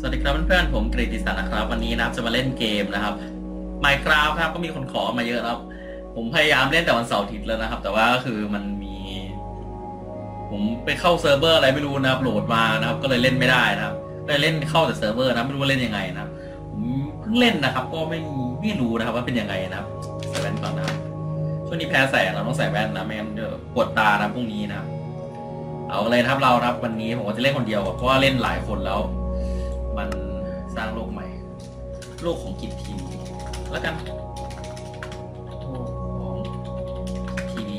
สวัสดีครับเพื่อนๆผมกฤติศักดิ์นะครับ วันนี้นะครับจะมาเล่นเกมนะครับ Minecraft ครับก็มีคนขอมาเยอะครับ ผมพยายามเล่นแต่วันเสาร์อาทิตย์แล้วนะครับ แต่ว่าก็คือมันมี ผมไปเข้าเซิร์ฟเวอร์อะไรไม่รู้นะครับโหลดมานะครับ ก็เลยเล่นไม่ได้นะครับเลยเล่นเข้าแต่เซิร์ฟเวอร์นะไม่รู้ว่าเล่นยังไงนะครับผมเพิ่งเล่นนะครับ ก็ไม่ไม่รู้นะครับ ว่าเป็นยังไงนะครับใส่แว่นก่อนนะครับช่วงนี้แพ้แสงเราต้องใส่แว่นนะไม่งั้นเดี๋ยวปวดตานะพรุ่งนี้นะครับเอาเลยนะครับเรานะครับ วันนี้ผมก็จะเล่นคนเดียวเพราะว่าเล่นหลายคนแล้ว มันสร้างโลกใหม่ โลกของกิจทีวีแล้วกันโลกของทีวี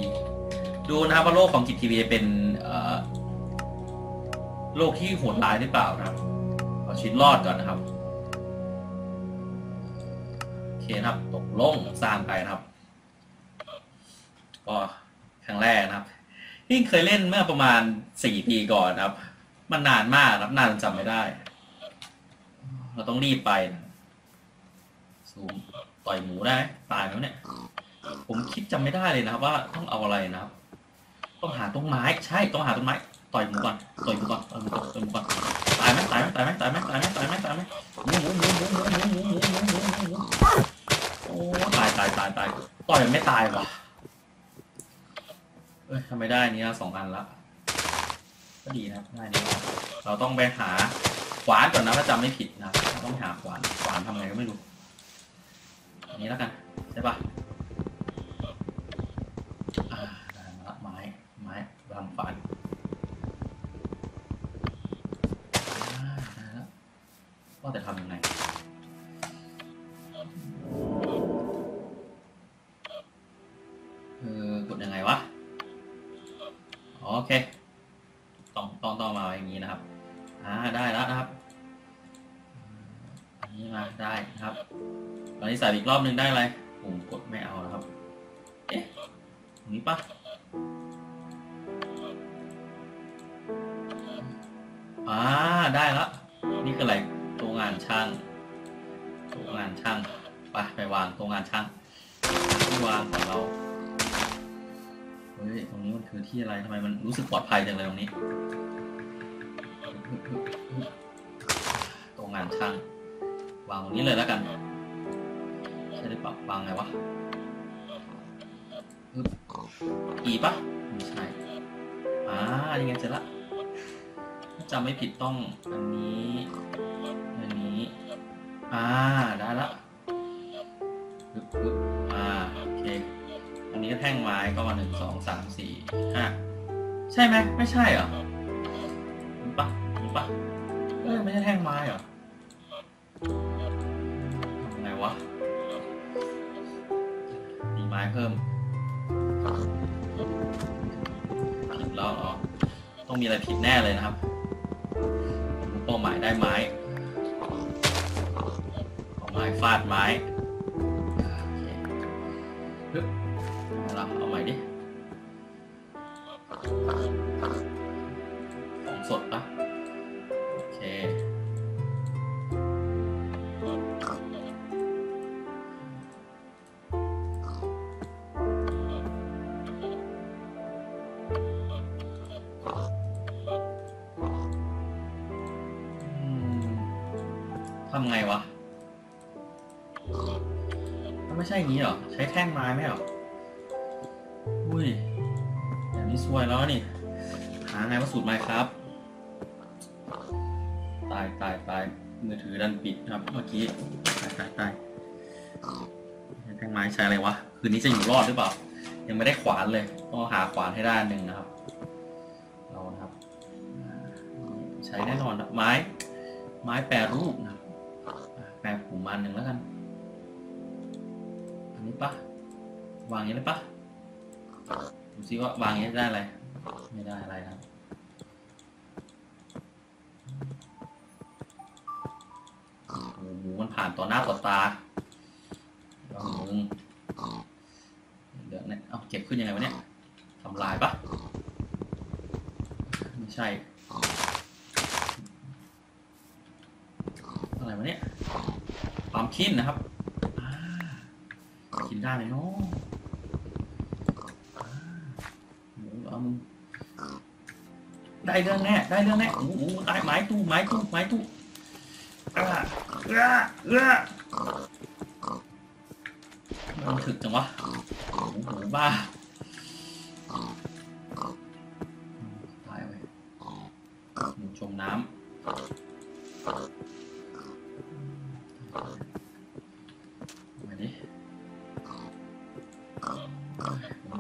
ดูนะครับว่าโลกของกิจทีวีเป็นโลกที่โหดร้ายหรือเปล่านะครับเอาชีวิตรอดก่อนนะครับโอเคนะครับตกลงสร้างไปนะครับ ก็ครั้งแรกนะครับนี่เคยเล่นเมื่อประมาณสี่ปีก่อนนะครับ มันนานมากนะครับนานจนจำไม่ได้ เราต้องรีบไปนะซูมต่อยหมูได้ ตายแล้วเนี่ย ผมคิดจำไม่ได้เลยนะครับ ว่าต้องเอาอะไรนะครับ ต้องหาต้นไม้ใช่ต้องหาต้นไม้ต่อยหมูก่อนต่อยหมูก่อนต่อยหมูก่อนต่อยหมูก่อนตายไหมตายไหมตายไหมตายไหมตายไหมตายไหมตายไหมหมูหมูหมูหมูหมูหมูหมูหมูหมูหมูหมูโอ้ตายตายตายตายต่อยไม่ตายว่ะเอ้ยทำไมได้นี้สองอันละก็ดีนะได้นี่เราต้องไปหา วานก่อนนะถ้าจำไม่ผิดนะต้องหาขวานขวานทำไงก็ไม่รู้อันนี้แล้วกันใช่ปะอ่าได้มาละไม้ไม้วางขวานอ่าได้แล้วว่าแต่ทำยังไงเออกดยังไงวะโอเคต้องต้องต้องมาอย่างนี้นะครับอ่าได้แล้วนะครับ ตอนนี้ใส่อีกรอบหนึ่งได้อะไรผมกดไม่เอานะครับ เอ๊ะตรงนี้ปะอ่าได้แล้วนี่คืออะไรตัวงานช่างตัวงานช่างไปไปวางตัวงานช่างที่วางของเราเฮ้ยตรงนี้มันคือที่อะไรทำไมมันรู้สึกปลอดภัยจังเลยตรงนี้ อ่ายังไงเสร็จละจำไม่ผิดต้องอันนี้อันนี้ อ่า ได้ละฮึบฮึบอ่า โอเค อันนี้ก็แท่งไม้ก็มาหนึ่งสองสามสี่ห้าใช่ไหมไม่ใช่เหรอนี่ปะนี่ปะเอ้ยไม่ใช่แท่งไม้เหรอทำไงวะมีไม้เพิ่ม ผิดแล้วเหรอต้องมีอะไรผิดแน่เลยนะครับเป้าหมายได้ไม้เอาไม้ฟาดไม้ำไงวะมันไม่ใช่อย่างนี้หรอ ใช้แท่งไม้ไหมหรอ อุ้ยอย่างนี้ซวยแล้วนี่ หาไงว่าสูตรไม้ครับ ตายตายตายมือถือดันปิดครับเมื่อกี้ ตายตายตายแท่งไม้ใช้อะไรวะ คืนนี้จะอยู่รอดหรือเปล่า ยังไม่ได้ขวานเลยต้องหาขวานให้ได้นหนึ่งนะครับ เรานะครับ ใช้แน่นอนนะไม้ ไม้แปรรูปน อันหนึ่งแล้วกัน อันนี้ปะวางอย่างนี้เลยปะดูซิว่าวางอย่างนี้ได้อะไร ไม่ได้อะไรนะหมูมันผ่านต่อหน้าต่อตาเราหมูเดี๋ยวเนี่ยเอาเก็บขึ้นยังไงวะเนี่ยทำลายปะไม่ใช่ อะไรวะเนี่ย คินนะครับกินได้เลยเนาะอ่าหมูเหรอมึงได้เรื่องแน่ ได้เรื่องแน่โอ้โหได้ไม้ตู้ไม้ตู้ไม้ตู้เออเอื้อเอื้อมันถึกจังวะโอ้โหบ้า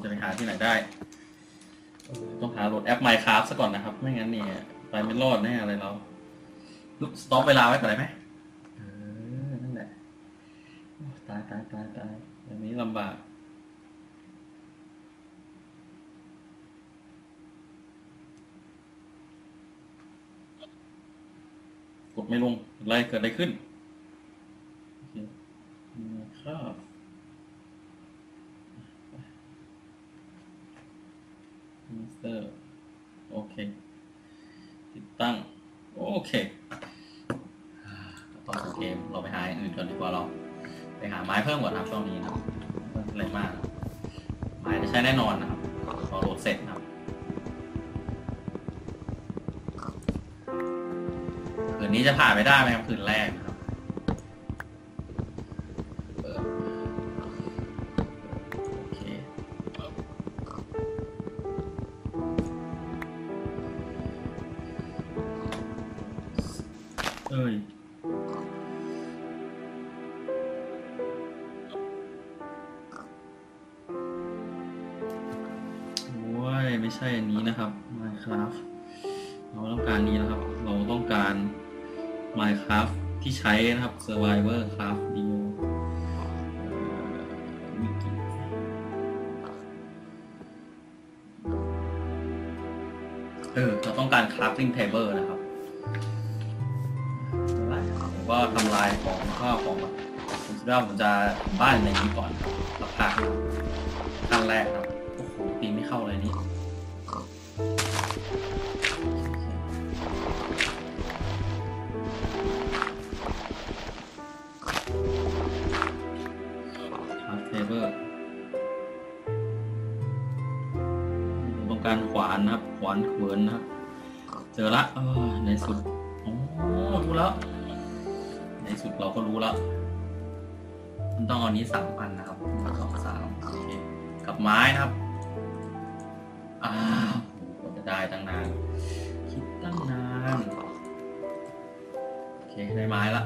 จะไปหาที่ไหนได้ ต้องหาโหลดแอป Minecraft ซะก่อนนะครับ ไม่งั้นเนี่ย ไปไม่รอดแน่อะไรเราลุกสต็อปเวลาไว้ก่อนได้ไหมเออ นั่นแหละตายตายตายตายแบบนี้ลำบากกดไม่ลงอะไรเกิดอะไรขึ้น แน่นอนนะครับพอโหลดเสร็จนะครับคืนนี้จะผ่านไปได้ไหมครับคืนแรกนะครับ ที่ใช้นะครับ Survivor Craft Demo เออวิกิเออเราต้องการ crafting table นะครับผมก็ทำลายของข้าวของแบบผมคิดว่าผมจะบ้านในนี้ก่อนสักพักขั้นแรกครับโอ้โหตีไม่เข้าเลยนี่านนะครับขวานเขวินนะครับเจอละในสุดโอ้รู้แล้ว ในสุดเราก็รู้แล้วมันต้องเอานี้สามอันนะครับสองสามโอเคกับไม้นะครับอ้าวโหกว่าจะได้ตั้งนาน คิดตั้งนาน โอเคได้ไม้ละ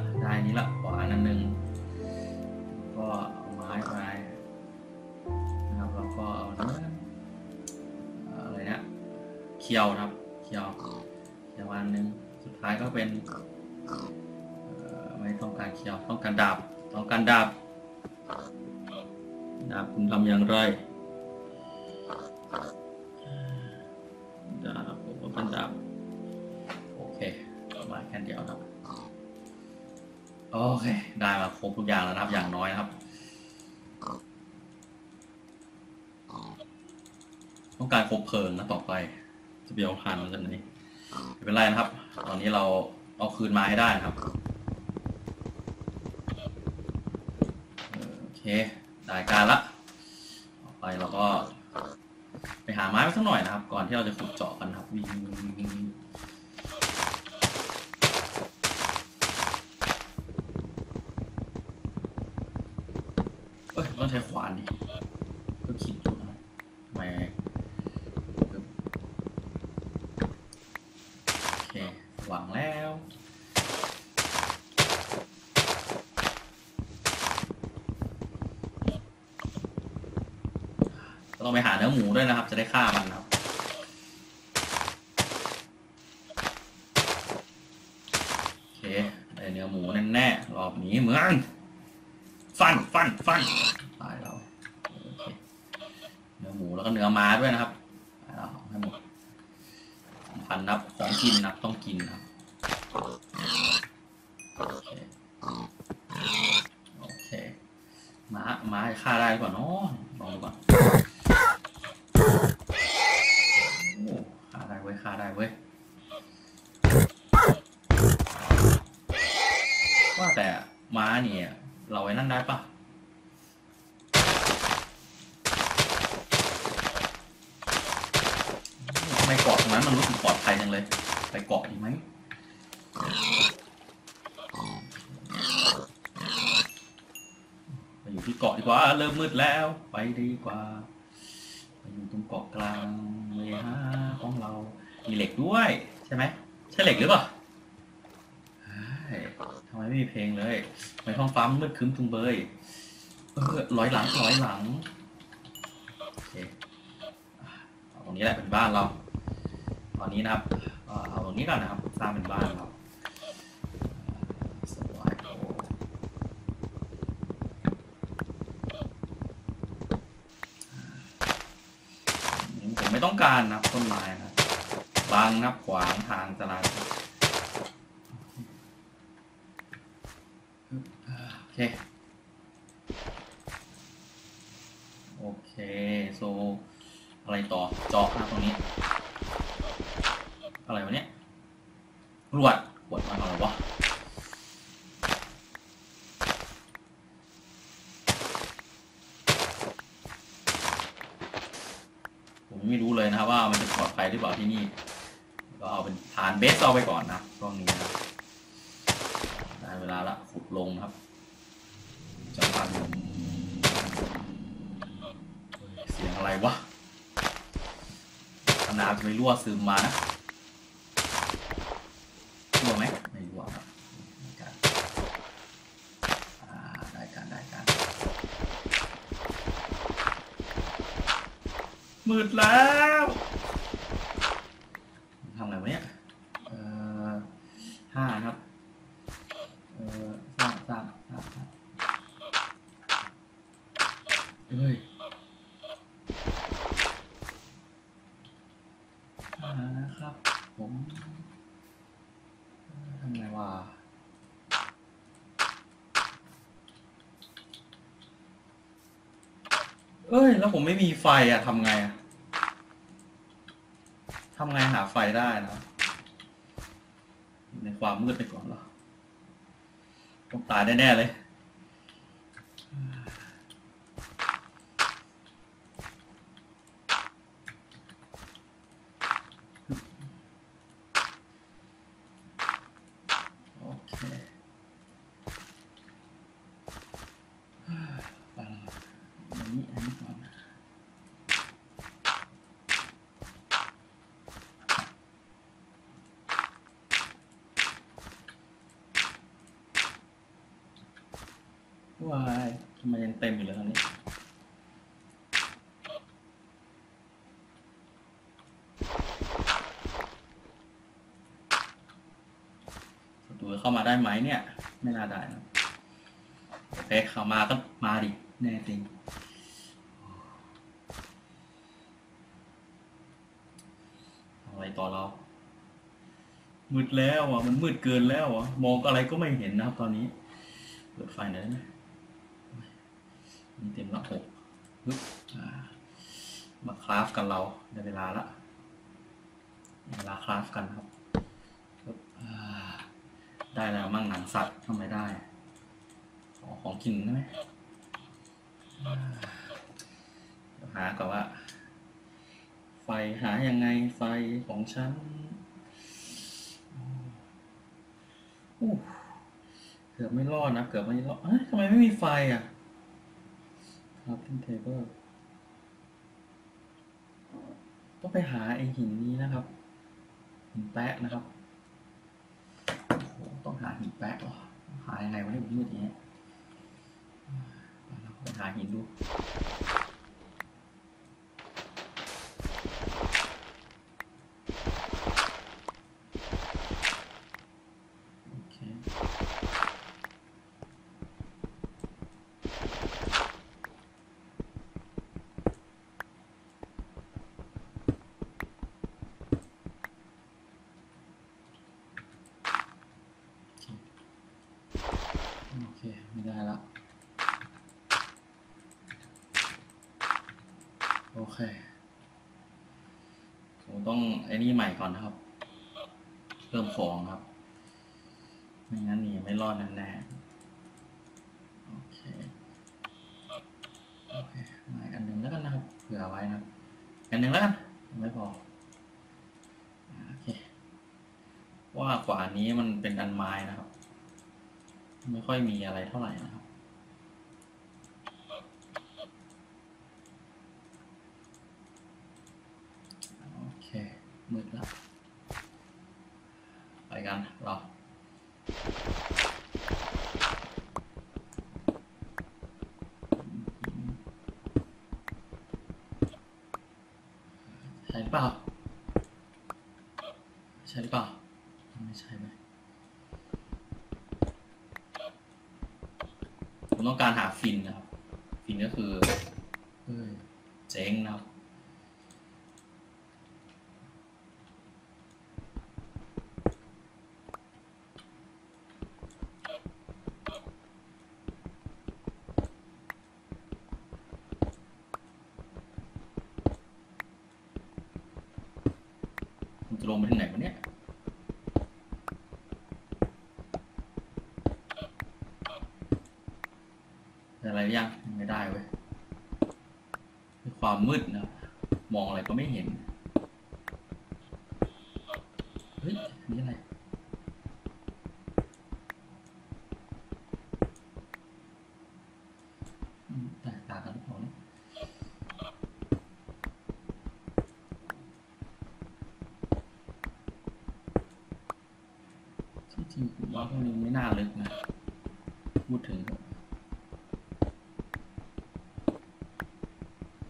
คียวครับ เคียวเคียวอันหนึ่งสุดท้ายก็เป็นไม่ต้องการเคียวต้องการดาบต้องการดาบดาบคุณทำอย่างไรดาบผมก็เป็นดาบโอเคเอามาแค่เดียวครับโอเค ได้มาครบทุกอย่างแล้วนะครับ อย่างน้อยนะครับ ต้องการครบเพลิงนะต่อไป จะไปเอาทานมาจากไหนไม่เป็นไรนะครับ ตอนนี้เราเอาคืนมาให้ได้นะครับเออโอเคได้การละต่อไปเราก็ ไปหาไม้มาสักหน่อยนะครับ ก่อนที่เราจะขุดเจาะกันครับวิ่งวิ่งวิ่งวิ่ง เอ้ยต้องใช้ขวานดิก็คิดอยู่นะทำไมโอเควางแล้ว ก็ ต้องไปหาเนื้อหมูด้วยนะครับ จะได้ฆ่ามันครับ โอเคได้เนื้อหมูแน่ๆรอบนี้เหมือน แต่ม้าเนี่ย เราไว้นั่นได้ปะไมเกาะตรงนั้นมันรู้สึกปลอดภัยจังเลย ไปเกาะดีไหมไปอยู่ที่เกาะดีกว่า เริ่มมืดแล้ว ไปดีกว่า ไปอยู่ตรงเกาะกลางเลยฮะของเรา มีเหล็กด้วย ใช่ไหม ใช่เหล็กหรือเปล่า ทำไมไม่มีเพลงเลยทำไมท้องฟ้ามืดครึ้มจุงเบยเออร้อยหลังร้อยหลังโอเคเอาตรงนี้แหละเป็นบ้านเรา ตอนนี้นะครับเอาตรงนี้ก่อนนะครับสร้างเป็นบ้านเราสวายโผมไม่ต้องการนับต้นไม้นะบางนับขวางทางจราจรโอ เค โอเคโซอะไรต่อเจาะนะตรงนี้ อะไรวะเนี่ยรวดรวดมาอะไรวะผมไม่รู้เลยนะครับว่ามันจะปลอดภัยหรือเปล่าที่นี่ ก็เอาเป็นฐานเบสเอาไปก่อนนะได้เวลาละขุดลงครับจังหวะเสียงอะไรวะขนาดจะไม่รั่ วซึมมานะรั่วไหมไม่รั่วครับได้การได้การได้การมืดแล้วทำอะไรวะเนี่ยเอ่อห้าครับ เอ่อสร้างสร้างสร้างสร้างเฮ้ย อ่านะครับ ผมเอ่อทำไงวะเอ้ย แล้ว ผมไม่มีไฟอะทำไงอะทำไงหาไฟได้นะในความมืดไปก่อนเหรอต้องตายแน่ ๆ เลย โอเคไปแล้วอันนี้อันนี้ก่อน วายทำไมยังเต็มอยู่เลยตอนนี้ศัตรูเข้ามาได้ไหมเนี่ย ไม่น่าได้นะโอเคเข้ามาก็มาดิ แน่จริงอะไรต่อเรา มืดแล้วอะ มันมืดเกินแล้วอะ มองอะไรก็ไม่เห็นนะครับตอนนี้ เปิดไฟหน่อยได้ไหม นี่เต็มละหกปึ๊บมาคราฟกันเราได้เวลาละเวลาคราฟกันครับปึ๊บได้แล้วมั่งหนังสัตว์ทำไมได้ ขอของกินได้ไหมหาก่อนว่า ไฟหายังไงไฟของฉันเกือบไม่รอดนะเกือบไม่รอดทำไมไม่มีไฟอะ crafting table ต้องไปหาไอหินนี้นะครับ หินแปะนะครับโอ้โหต้องหาหินแปะหรอหายังไงวะเนี่ยมืดอย่างเงี้ยอ่าเราไปหาหินดู โอเค โอเค ไม่ได้ละ คผมต้องไอ้นี่ใหม่ก่อนนะครับเพิ่มของครับ ไม่งั้นนี่ไม่รอดแน่ๆโอเคโอเคมาอันหนึ่งแล้วกันนะครับเผื่อไว้นะครับอันหนึ่งแล้วกันไม่พอโอเคว่าขวานี้มันเป็นอันไม้นะครับ ไม่ค่อยมีอะไรเท่าไหร่นะครับ มืดแล้ว ไปกันเราใช่หรือเปล่า ใช่หรือเปล่า ไม่ใช่ไหมผมต้องการหาฟินนะครับ ฟินก็คือเอ้ยเจ๊งนะครับ มันจะลงไปถึงไหนวะเนี่ย ได้ อะไรยังไม่ได้เว้ยความมืดนะ มองอะไรก็ไม่เห็น เฮ้ยอันนี่อะไร อืมแตกต่างกันหรือเปล่าเนี่ย ที่จริงผมว่าพวกนี้ไม่น่าลึกนะ พูดถึง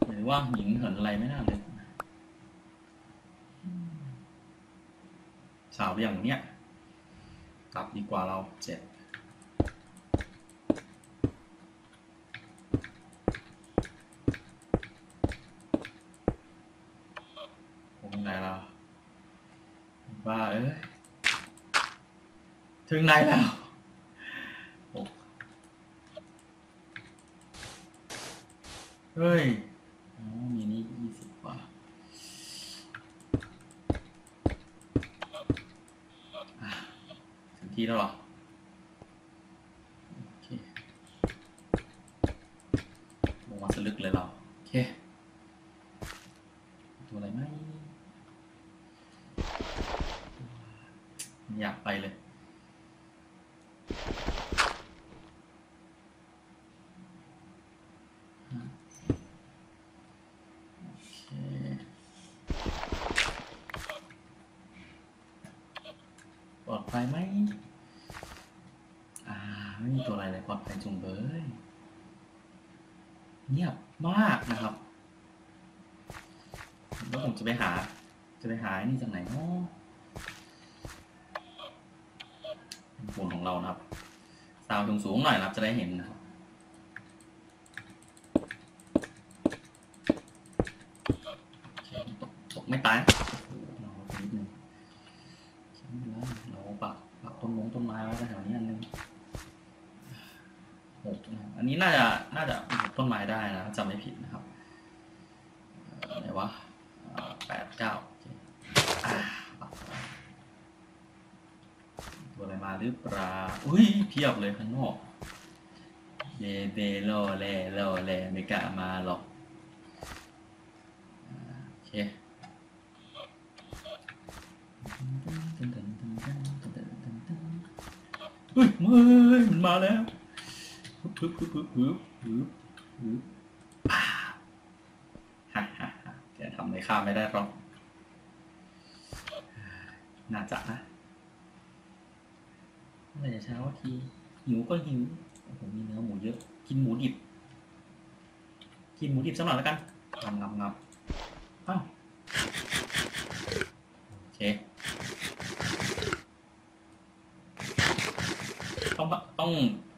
หรือว่าหญิงเหินอะไรไม่น่าลึกนะสาว อย่างเนี้ยกลับดีกว่าเราเจ็ดผมไหนเราบ้าเอ้ยถึงไหนแล้วโอ้เฮ้ย อ๋อ มีนี่ยี่สิบกว่าอะ ถึงที่แล้วเหรอ โอเคลงมาสลึกเลยเรา โอเค ตัวอะไรไหมไม่อยากไปเลย โอเคปลอดภัยไหม อ่า ไม่มีตัวอะไรเลยปลอดภัยจุงเบยเงียบมากนะครับ แล้วผมจะไปหา จะไปหาไอ้นี่จากไหนเนาะป็นโฟนของเรานะครับซาวด์สูงๆหน่อยนะครับ จะได้เห็นนะครับ โอเคตกตกไม่ตายเราไปนิดนึงไม่เป็นไรเราปักปักต้นมงต้นไม้ไว้แถวนี้อันนึงหก นี้น่าจะน่าจะต้นไม้ได้นะจำไม่ผิดนะครับไหนวะแปดเก้าตัวอะไรมาหรือเปล่าอุ้ยเพียบเลยข้างนอกเยเบโลแลโลแลไม่กล้ามาหรอกโอเคเฮ้ยเฮ้ยมันมาแล้ว ฮึบฮึบฮึบฮึบฮึบฮึบป่าฮ่าฮ่าฮ่าแกทำอะไรข้าไม่ได้หรอก น่าจะนะเมื่อไหร่จะเช้าทีหิวก็หิวโอ้โหมีเนื้อหมูเยอะ กินหมูดิบ กินหมูดิบสักหน่อยแล้วกันงำงำงำอ้าวโอเคต้องต้อง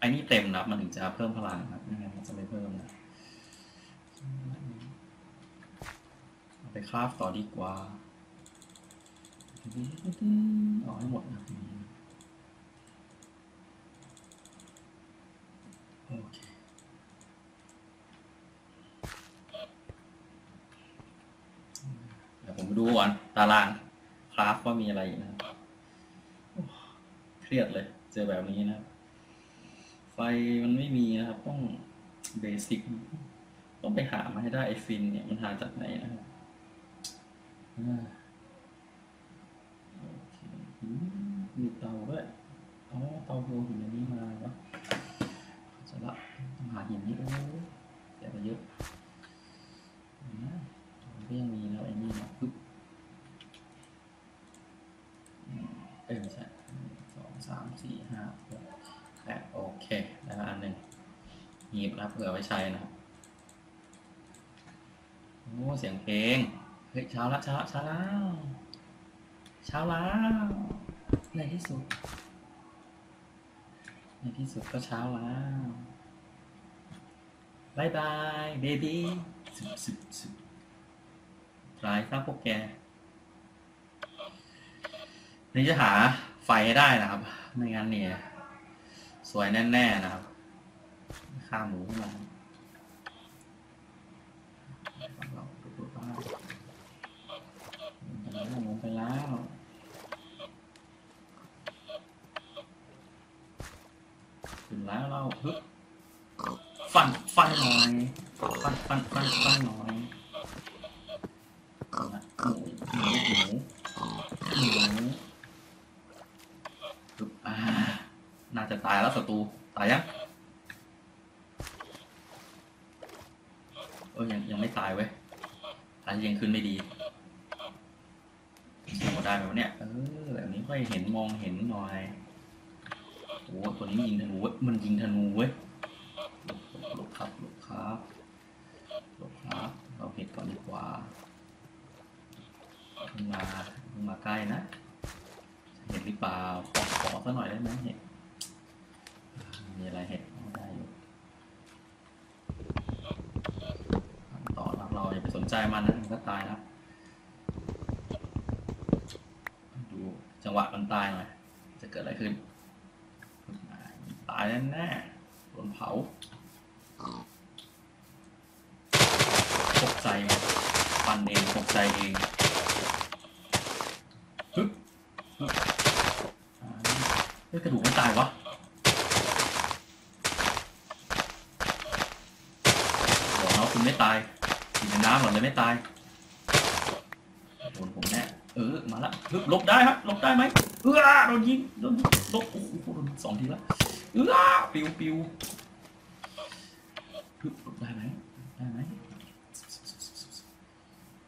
อ้นี่เต็มนะมันถึงจะเพิ่มพลังครับไม่งั้นมันจะไม่เพิ่มนะเอาไปคราฟต่อดีกว่าเอาให้หมดนะโอเคเดี๋ยวผมไปดูก่อนตารางคราฟว่ามีอะไรนะครับเครียดเลย เจอแบบนี้นะครับ ไฟมันไม่มีนะครับ ต้องเบสิกต้องไปหามาให้ได้ไอฟินเนี่ยมันหาจากไหนนะครับอ่าโอเคอืมมีเตาด้วยอ๋อเตาโบหินอันนี้มาวะละต้องหาหินนี้โอ้เสียไปเยอะนะมันก็ยังมีนะไอ้นี่นะปึ๊บ ห้าหกแปดโอเคแล้วอันหนึ่งหยิบแล้ว เผื่อไว้ใช้นะโอ้เสียงเพลง เฮ้ยเช้าละเช้าเช้าแล้วเช้าแล้วในที่สุดในที่สุดก็เช้าแล้วบายบายเบบี้สุดสุดสุดร้ายซะพวกแกนี่จะหาไฟให้ได้นะครับ ไม่งั้นเนี่ย สวยแน่ ๆ นะครับ ขาหมูขึ้นมาลงไปแล้วถึงแล้วเราฮึบฟันฟันหน่อยฟันฟันฟันฟันหน่อยหมูหมูหมูหมูฮึบอ่าน่าจะตายแล้วศัตรูตายยัง เออยังยังไม่ตายเว้ยตายยังขึ้นไม่ดีสู้ได้ไหมวะเนี่ยเออแบบนี้ค่อยเห็นมองเห็นหน่อยโอ้ตัวนี้ยิงธนูเว้ยมันยิงธนูเว้ยหลบครับหลบครับหลบครับเราเห็ดก่อนดีกว่ามามาใกล้นะ เห็นหรือเปล่าขอขอสักหน่อยได้ไหมเห็ดมีอะไรเห็ดได้อยู่ต่อครับเราอย่าไปสนใจมันนะมันก็ตายนะครับ ดูจังหวะมันตายหน่อย จะเกิด อะไรขึ้น ตายแน่ๆโดนเผาตกใจปันเองตกใจเองฮึบเฮ้ยกระดูกไม่ตายวะบอกเนาคุณไม่ตายอยู่ในน้ำหมดเลยไม่ตาย เออ มาละหลบได้ครับหลบได้ไหมเออโดนยิงโดนลบโอ้โหโดนสองทีแล้วเออปิวปิวหลบได้ไหมได้ไหม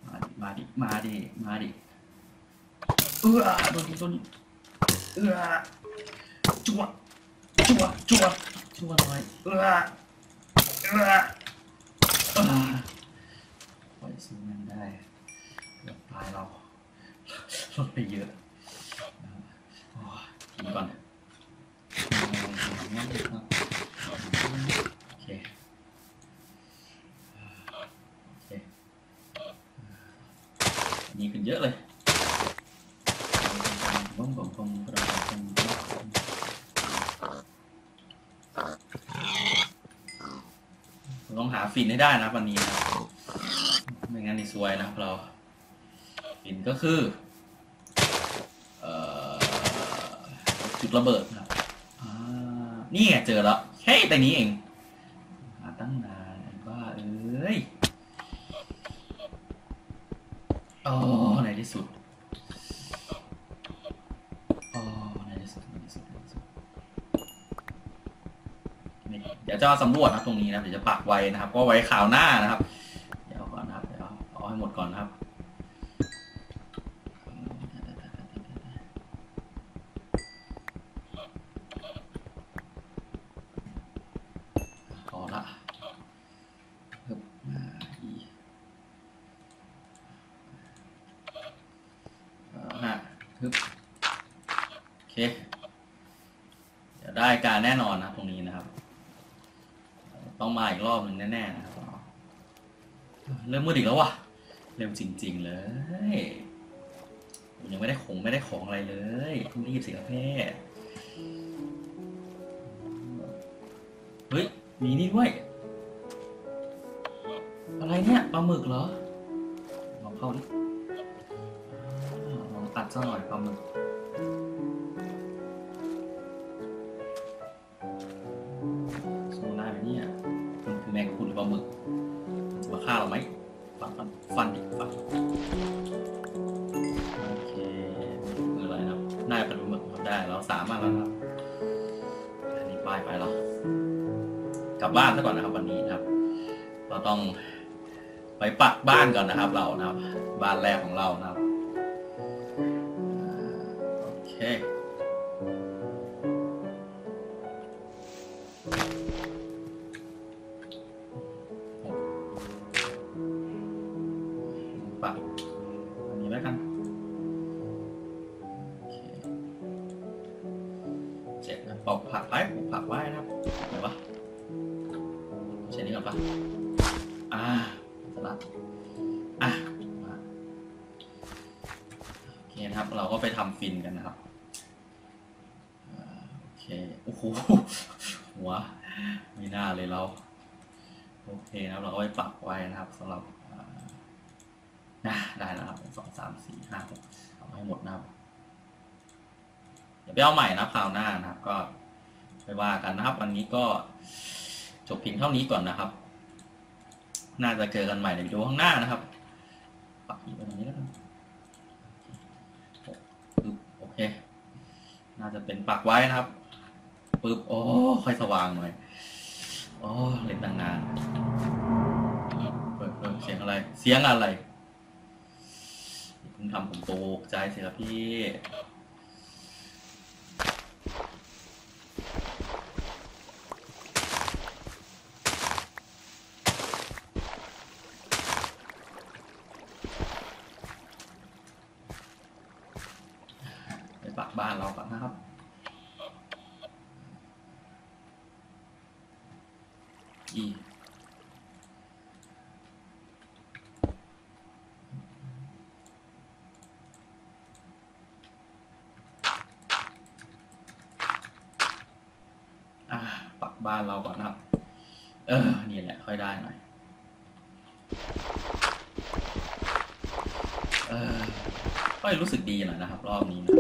มาดิมาดิ มาดิ มาดิ เออโดนยิงโดนยิงเออจั่วจั่วจั่วจั่วหน่อยเออเออเออปล่อยสู้มันได้เกือบตายเรา ลดไปเยอะโอ้ยกินก่อนโอเคโอเคนนี้ขึ้นเยอะเลยบงบงบงบงบงลองหาฟินให้ได้นะวันนี้นะไม่งั้นนี่ซวยนะเราฟินก็คือ จุดระเบิดนะครับนี่ไงเจอแล้วแค่แต่นี้เองหาตั้งนานว่าเอ้ยอ๋อในที่สุดโอ๋อในที่สุดในที่สุดในที่สุดเดี๋ยวจะสำรวจนะตรงนี้นะเดี๋ยวจะปักไว้นะครับก็ไว้ข่าวหน้านะครับ เดี๋ยวก่อนนะครับ เดี๋ยวเอาให้หมดก่อนนะครับ พอละฮึบมาอีอ่าฮะฮึบ โอเค เดี๋ยว ได้การแน่นอนนะตรงนี้นะครับ ต้องมาอีกรอบหนึ่งแน่ๆนะครับเริ่มมืดอีกแล้ววะเริ่มจริง ๆ เลยยังไม่ได้ของไม่ได้ของอะไรเลยต้องรีบสิครับแพ่เฮ้ย มีนี่ด้วย อะไรเนี่ยปลาหมึกเหรอลองเข้าดิอ่ลองตัดซะหน่อยปลาหมึก ฟันฟันฟันดิฟันโอเคคืออะไรนะครับน่าจะเป็นปลาหมึกครับได้เราสามารถแล้วครับ อันนี้ป้ายไปแล้ว กลับบ้านซะก่อนนะครับ วันนี้นะครับ เราต้องไปปักบ้านก่อนนะครับ เรานะครับ บ้านแรกของเรานะครับ ค โอ้โห หัวไม่น่าเลยเรา โอเคนะครับ เราก็ไปปรับไว้นะครับสำหรับนะได้แล้วครับสองสามสี่ห้าหกเอาให้หมดนะครับ เดี๋ยวไปเอาใหม่นะคราวหน้านะครับ ก็ไปว่ากันนะครับ วันนี้ก็จบเพียงเท่านี้ก่อนนะครับ น่าจะเจอกันใหม่ในวิดีโอข้างหน้านะครับปักอีกไว้ตรงนี้แล้วกันโอเค น่าจะเป็นปักไว้นะครับ ปึ๊บโอ้ค่อยสว่างหน่อยโอ้เล่นตั้งนานเปิดเปิดเสียงอะไร เสียงอะไรคุณทำผมตกใจเสียครับพี่ ไปปักบ้านเราก่อนนะครับีปักบ้านเราก่อนนะครับ เออ นี่แหละ ค่อยได้หน่อย เออค่อยรู้สึกดีหน่อยนะครับ รอบนี้นะ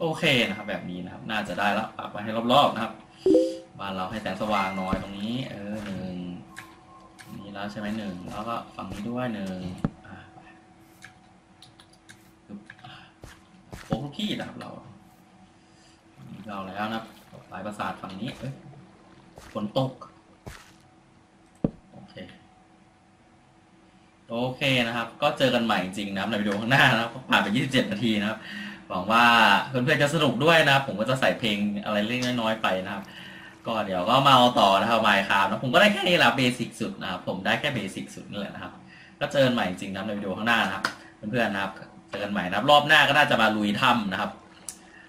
โอเคนะครับ แบบนี้นะครับ น่าจะได้แล้วปักไว้ให้รอบๆนะครับ บ้านเราให้แสงสว่างหน่อยตรงนี้ เออหนึ่งนี่แล้วใช่ไหมหนึ่งแล้วก็ฝั่งนี้ด้วยหนึ่งอะไปปึ๊บอะโอ้พี่นะครับเรา เราแล้วนะครับปลายประสาทฝั่งนี้เฝนตก โอเค โอเคนะครับ ก็เจอกันใหม่จริงนะครับในวิดีโอข้างหน้านะครับผ่านไป 27 นาทีนะครับหวังว่าเพื่อนๆจะสนุกด้วยนะครับ ผมก็จะใส่เพลงอะไรเล็กน้อยๆไปนะครับ ก็เดี๋ยวก็มาเอาต่อนะครับไมค์ครับนะผมก็ได้แค่นี้แหละเบสิกสุดนะครับผมได้แค่เบสิกสุดนี่แหละนะครับก็เจอกันใหม่จริงๆนะในวิดีโอข้างหน้านะครับเพื่อนๆนะครับเจอกันใหม่นะครับรอบหน้าก็น่าจะมาลุยถ้ำนะครับ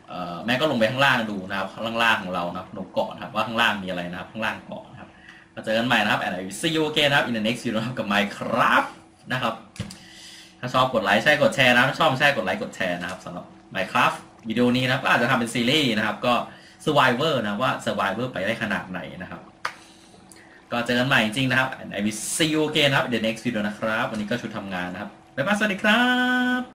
เอ่อแม่ก็ลงไปข้างล่างดูนะครับข้างล่างของเรานะครับลงเกาะนะครับว่าข้างล่างมีอะไรนะครับข้างล่างเกาะนะครับมาเจอกันใหม่นะครับ and I will see you again นะครับ in the next video นะครับกับ Minecraft นะครับ ถ้าชอบกดไลค์ใช่กดแชร์นะถ้าชอบไม่ใช่กดไลค์กดแชร์นะครับสำหรับ Minecraft วิดีโอนี้นะครับก็อาจจะทำเป็นซีรีส์นะครับก็ Survivor นะว่า Survivor ไปได้ขนาดไหนนะครับ ก็เจอกันใหม่จริงๆนะครับ I will see you again นะครับ the next video นะครับ วันนี้ก็ชุดทำงานนะครับบ๊ายบายสวัสดีครับ